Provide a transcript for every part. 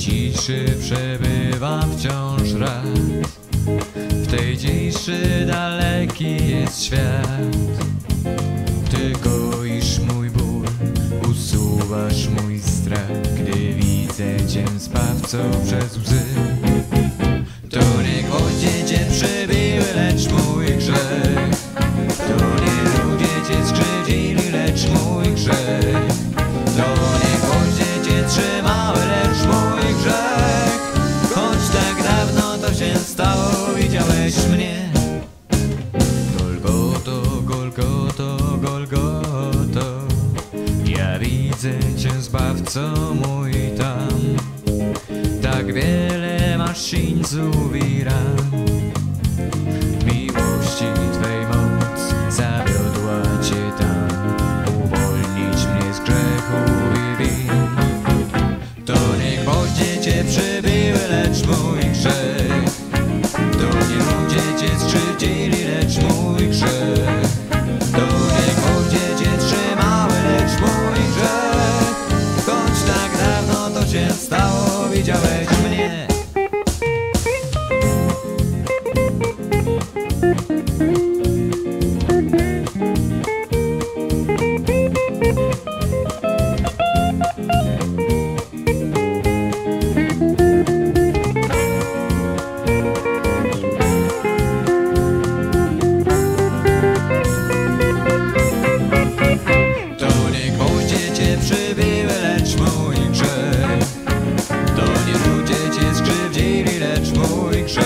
ciszy przebywam wciąż raz. W tej ciszy daleki jest świat. Ty goisz mój ból, usuwasz mój strach. Gdy widzę cię zbawco przez łzy. To nie gwoździe cię przybiły, lecz mój grzech. To nie ludzie cię skrzywdzili, lecz mój grzech stało, widziałeś mnie. Golgoto, Golgoto, Golgoto. Ja widzę Cię Zbawco mój tam. Tak wiele masz sińców i ran Miłości Twej moc zawiodła Cię tam. Uwolnić mnie z grzechu i win. To nie gwoździe Cię lecz mój grzech nie ludzie Cię skrzywdzili, lecz mój grzech. To nie gwoździe Cię trzymały, lecz mój grzech. Choć tak dawno to się stało, widziałeś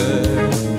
mój